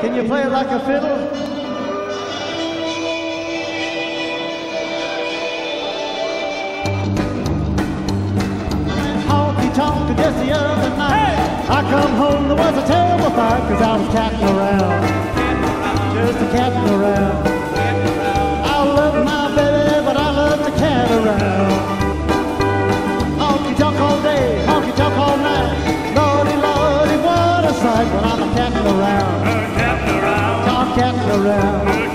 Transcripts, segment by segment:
Can you play it like a fiddle? talk just the other night. Hey! I come home, there was a terrible fight, cause I was catting around. Just a catting around. cat's around.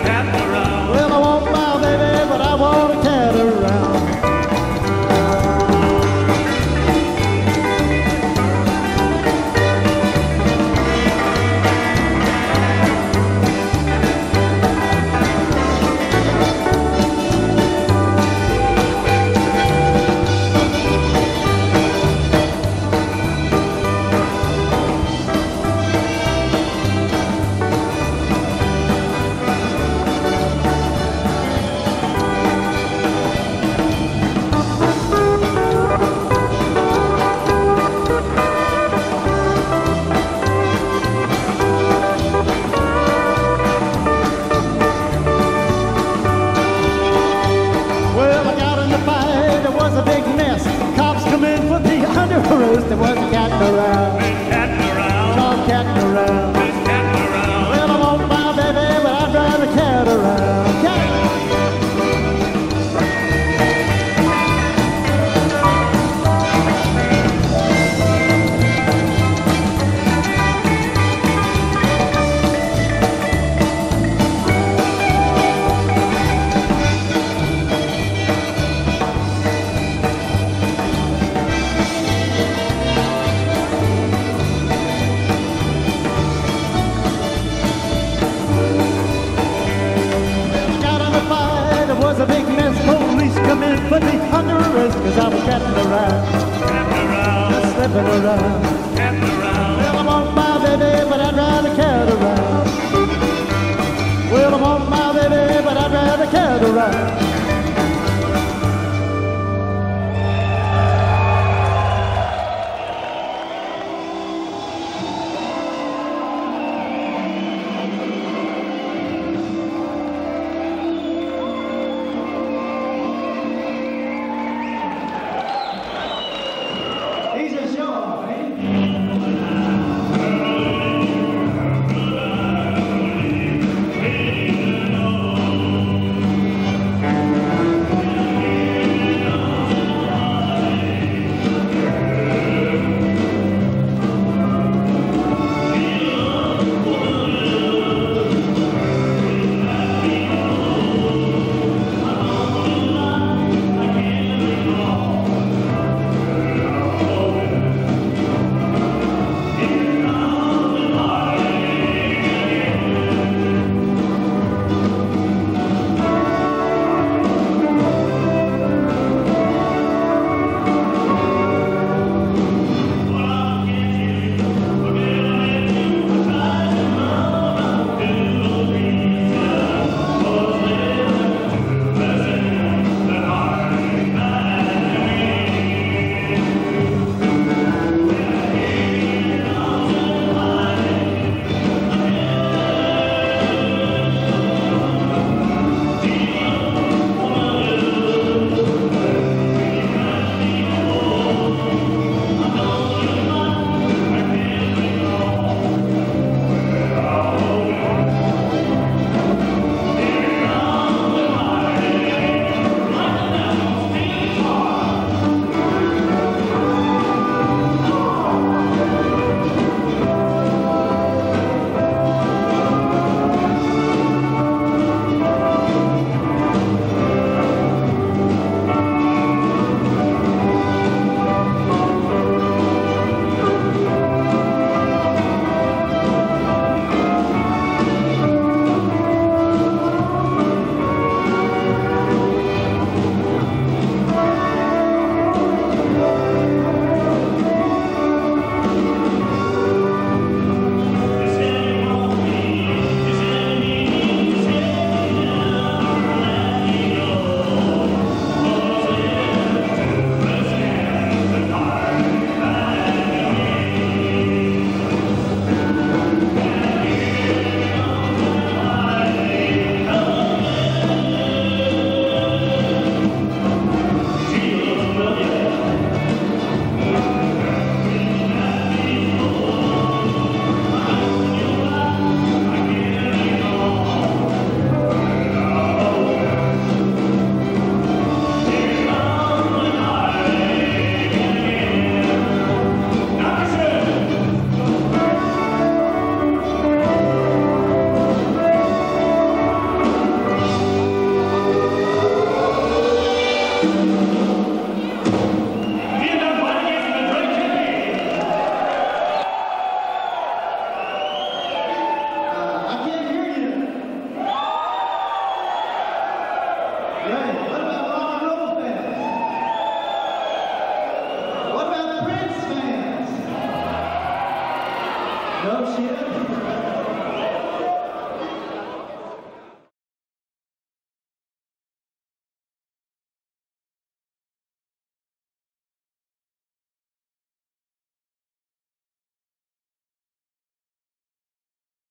put me under arrest, cause I was catting around. Catting around. Slipping around.